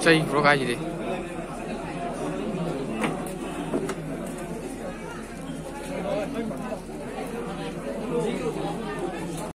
这一锅干的。